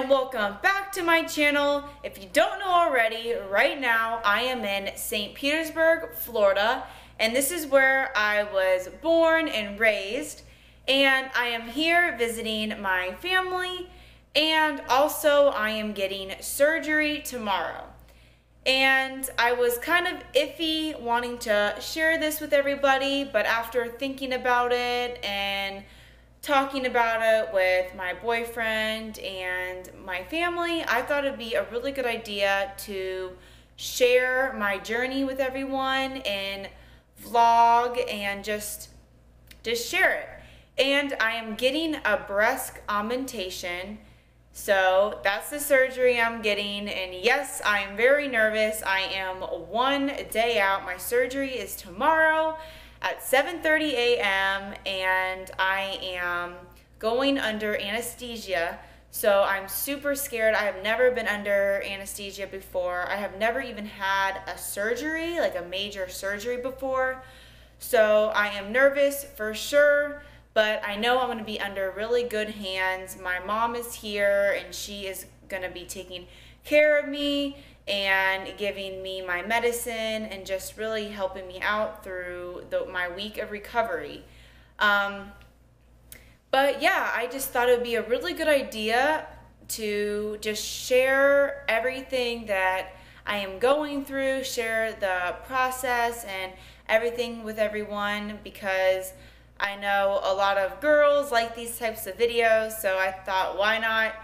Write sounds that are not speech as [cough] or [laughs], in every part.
and welcome back to my channel. If you don't know already, right now I am in St. Petersburg, Florida, and this is where I was born and raised. And I am here visiting my family, and also I am getting surgery tomorrow. And I was kind of iffy wanting to share this with everybody, but after thinking about it and talking about it with my boyfriend and my family, I thought it'd be a really good idea to share my journey with everyone and vlog and just just share it. And I am getting a breast augmentation. So that's the surgery I'm getting. And yes, I am very nervous. I am one day out. My surgery is tomorrow at 7.30 a.m. and I am going under anesthesia. So I'm super scared. I have never been under anesthesia before. I have never even had a surgery, like a major surgery before. So I am nervous for sure, but I know I'm going to be under really good hands. My mom is here and she is going to be taking care of me and giving me my medicine and just really helping me out through the, my week of recovery. Um, but yeah, I just thought it would be a really good idea to just share everything that I am going through, share the process and everything with everyone because I know a lot of girls like these types of videos, so I thought why not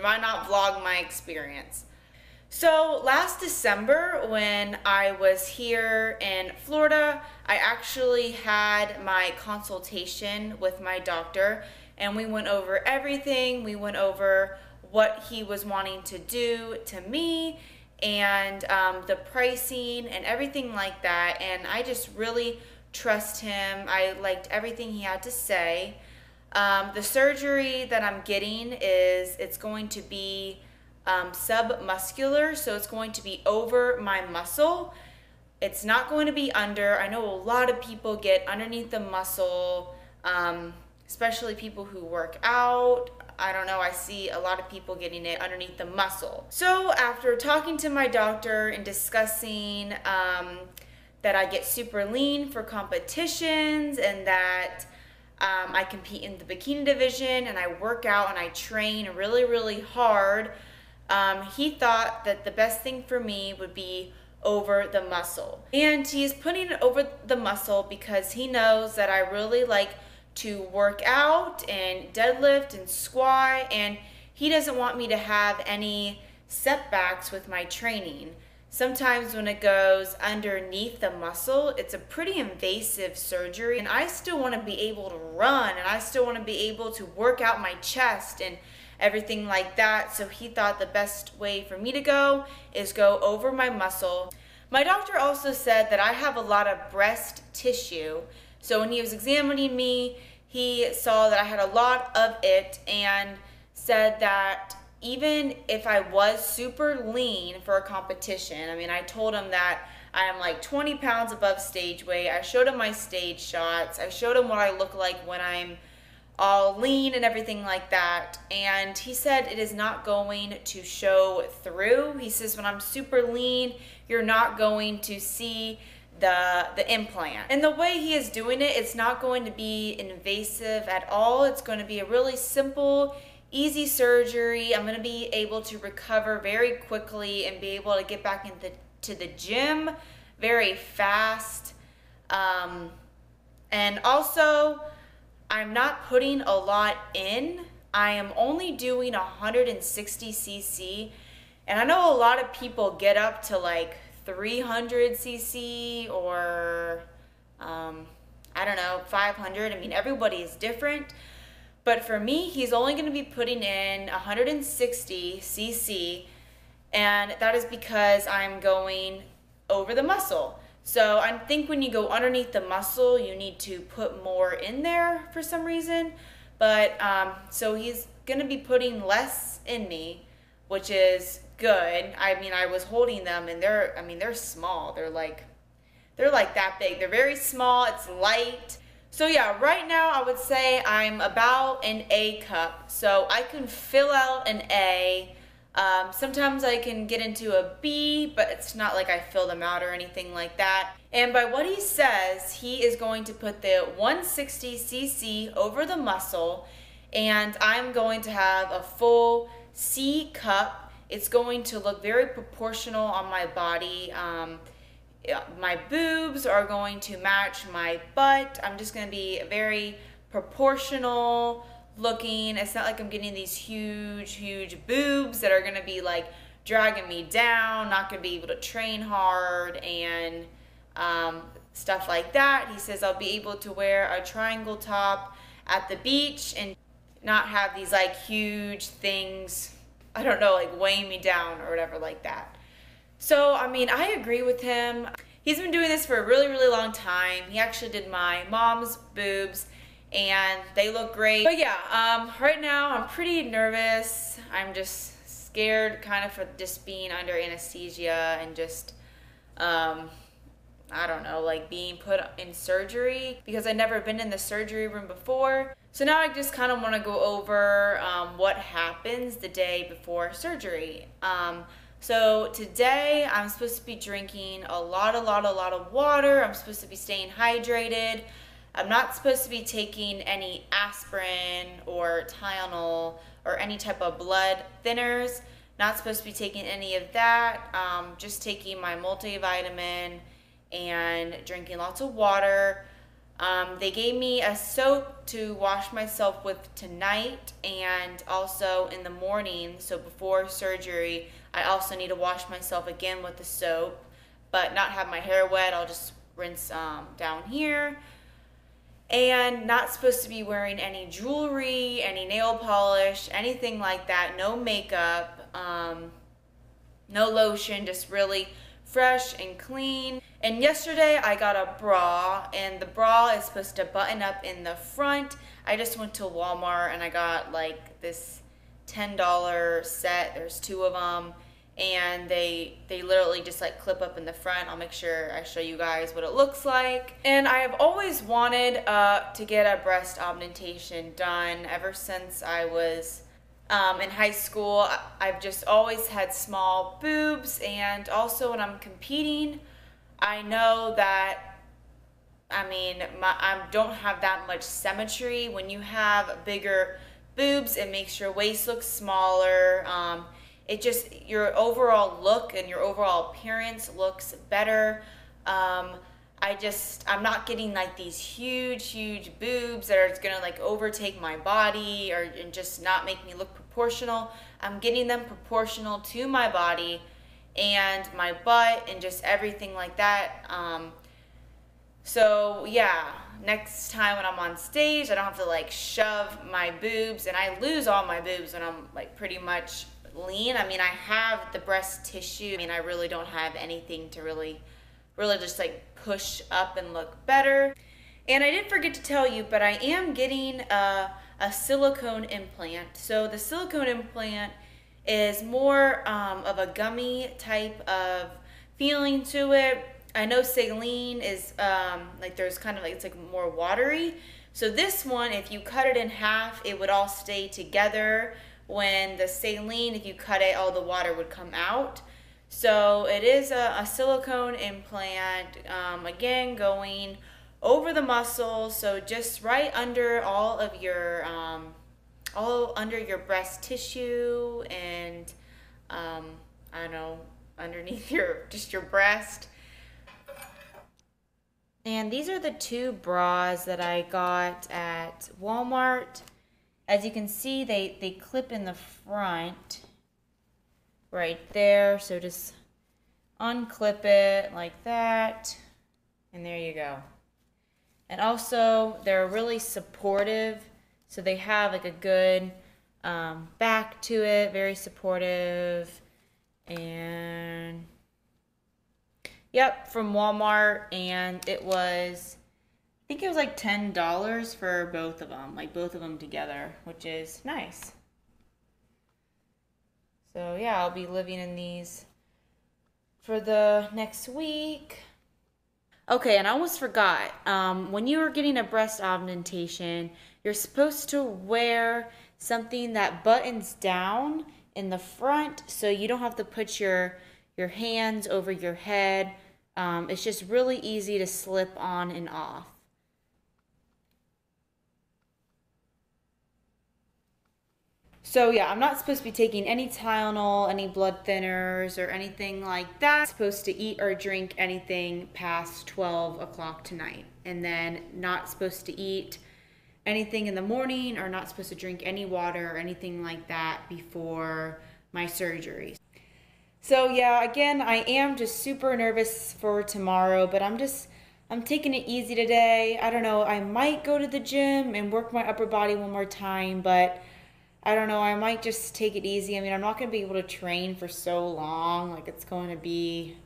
why not vlog my experience. So last December when I was here in Florida, I actually had my consultation with my doctor and we went over everything. We went over what he was wanting to do to me and um, the pricing and everything like that. And I just really trust him. I liked everything he had to say. Um, the surgery that I'm getting is it's going to be um, submuscular, so it's going to be over my muscle. It's not going to be under. I know a lot of people get underneath the muscle, um, especially people who work out. I don't know, I see a lot of people getting it underneath the muscle. So after talking to my doctor and discussing um, that I get super lean for competitions and that um, I compete in the bikini division and I work out and I train really, really hard um, he thought that the best thing for me would be over the muscle. And he's putting it over the muscle because he knows that I really like to work out and deadlift and squat and he doesn't want me to have any setbacks with my training. Sometimes when it goes underneath the muscle, it's a pretty invasive surgery and I still want to be able to run and I still want to be able to work out my chest and everything like that. So he thought the best way for me to go is go over my muscle. My doctor also said that I have a lot of breast tissue. So when he was examining me, he saw that I had a lot of it and said that even if I was super lean for a competition, I mean, I told him that I am like 20 pounds above stage weight. I showed him my stage shots. I showed him what I look like when I'm all lean and everything like that. And he said it is not going to show through. He says when I'm super lean, you're not going to see the the implant. And the way he is doing it, it's not going to be invasive at all. It's going to be a really simple, easy surgery. I'm going to be able to recover very quickly and be able to get back into to the gym very fast. Um, and also, I'm not putting a lot in. I am only doing 160 cc. And I know a lot of people get up to like 300 cc or um, I don't know, 500. I mean, everybody is different. But for me, he's only going to be putting in 160 cc. And that is because I'm going over the muscle. So I think when you go underneath the muscle, you need to put more in there for some reason. But um, so he's going to be putting less in me, which is good. I mean, I was holding them and they're, I mean, they're small. They're like, they're like that big. They're very small. It's light. So yeah, right now I would say I'm about an A cup. So I can fill out an A. Um, sometimes I can get into a B, but it's not like I fill them out or anything like that. And by what he says, he is going to put the 160cc over the muscle and I'm going to have a full C cup. It's going to look very proportional on my body. Um, my boobs are going to match my butt. I'm just going to be very proportional looking. It's not like I'm getting these huge, huge boobs that are going to be like dragging me down, not going to be able to train hard and um, stuff like that. He says I'll be able to wear a triangle top at the beach and not have these like huge things, I don't know, like weighing me down or whatever like that. So, I mean, I agree with him. He's been doing this for a really, really long time. He actually did my mom's boobs and they look great. But yeah, um, right now I'm pretty nervous. I'm just scared kind of for just being under anesthesia and just, um, I don't know, like being put in surgery because I've never been in the surgery room before. So now I just kind of want to go over um, what happens the day before surgery. Um, so today I'm supposed to be drinking a lot, a lot, a lot of water. I'm supposed to be staying hydrated. I'm not supposed to be taking any aspirin or Tylenol or any type of blood thinners. Not supposed to be taking any of that. Um, just taking my multivitamin and drinking lots of water. Um, they gave me a soap to wash myself with tonight and also in the morning. So before surgery, I also need to wash myself again with the soap, but not have my hair wet. I'll just rinse um, down here. And not supposed to be wearing any jewelry, any nail polish, anything like that. No makeup, um, no lotion, just really fresh and clean. And yesterday I got a bra and the bra is supposed to button up in the front. I just went to Walmart and I got like this $10 set. There's two of them and they they literally just like clip up in the front. I'll make sure I show you guys what it looks like. And I have always wanted uh, to get a breast augmentation done ever since I was um, in high school, I've just always had small boobs, and also when I'm competing, I know that, I mean, my, I don't have that much symmetry. When you have bigger boobs, it makes your waist look smaller. Um, it just, your overall look and your overall appearance looks better. Um, I just, I'm not getting like these huge, huge boobs that are gonna like overtake my body or and just not make me look proportional. I'm getting them proportional to my body and my butt and just everything like that. Um, so yeah, next time when I'm on stage, I don't have to like shove my boobs and I lose all my boobs when I'm like pretty much lean. I mean, I have the breast tissue. I mean, I really don't have anything to really, really just like push up and look better. And I didn't forget to tell you, but I am getting a, a silicone implant. So the silicone implant is more um, of a gummy type of feeling to it. I know saline is um, like there's kind of like it's like more watery. So this one, if you cut it in half, it would all stay together. When the saline, if you cut it, all the water would come out. So it is a, a silicone implant, um, again, going over the muscle, so just right under all of your, um, all under your breast tissue and, um, I don't know, underneath [laughs] your, just your breast. And these are the two bras that I got at Walmart. As you can see, they, they clip in the front right there. So just unclip it like that. And there you go. And also, they're really supportive. So they have like a good um, back to it, very supportive. And yep, from Walmart. And it was, I think it was like $10 for both of them, like both of them together, which is nice. So yeah, I'll be living in these for the next week. Okay, and I almost forgot. Um, when you are getting a breast augmentation, you're supposed to wear something that buttons down in the front so you don't have to put your your hands over your head. Um, it's just really easy to slip on and off. So yeah, I'm not supposed to be taking any Tylenol, any blood thinners, or anything like that. I'm supposed to eat or drink anything past 12 o'clock tonight. And then not supposed to eat anything in the morning or not supposed to drink any water or anything like that before my surgery. So yeah, again, I am just super nervous for tomorrow, but I'm just I'm taking it easy today. I don't know, I might go to the gym and work my upper body one more time, but I don't know, I might just take it easy. I mean, I'm not going to be able to train for so long. Like, it's going to be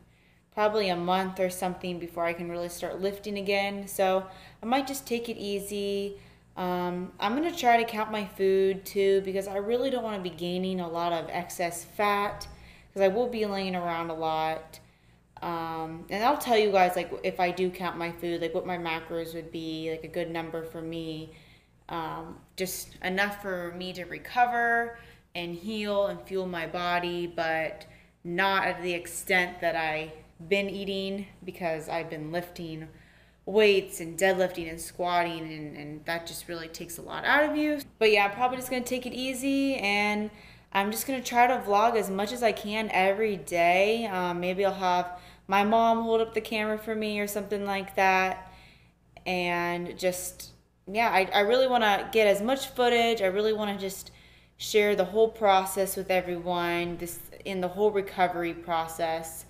probably a month or something before I can really start lifting again. So, I might just take it easy. Um, I'm going to try to count my food too because I really don't want to be gaining a lot of excess fat because I will be laying around a lot. Um, and I'll tell you guys, like, if I do count my food, like, what my macros would be, like, a good number for me um, just enough for me to recover and heal and fuel my body, but not at the extent that I've been eating because I've been lifting weights and deadlifting and squatting and, and that just really takes a lot out of you. But yeah, I'm probably just gonna take it easy and I'm just gonna try to vlog as much as I can every day. Um, maybe I'll have my mom hold up the camera for me or something like that and just yeah, I, I really want to get as much footage. I really want to just share the whole process with everyone, this in the whole recovery process.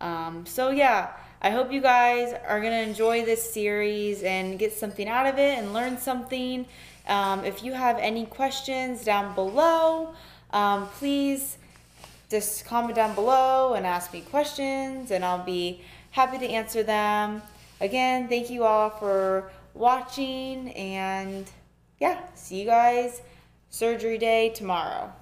Um, so yeah, I hope you guys are gonna enjoy this series and get something out of it and learn something. Um, if you have any questions down below, um, please just comment down below and ask me questions, and I'll be happy to answer them. Again, thank you all for watching and yeah, see you guys surgery day tomorrow.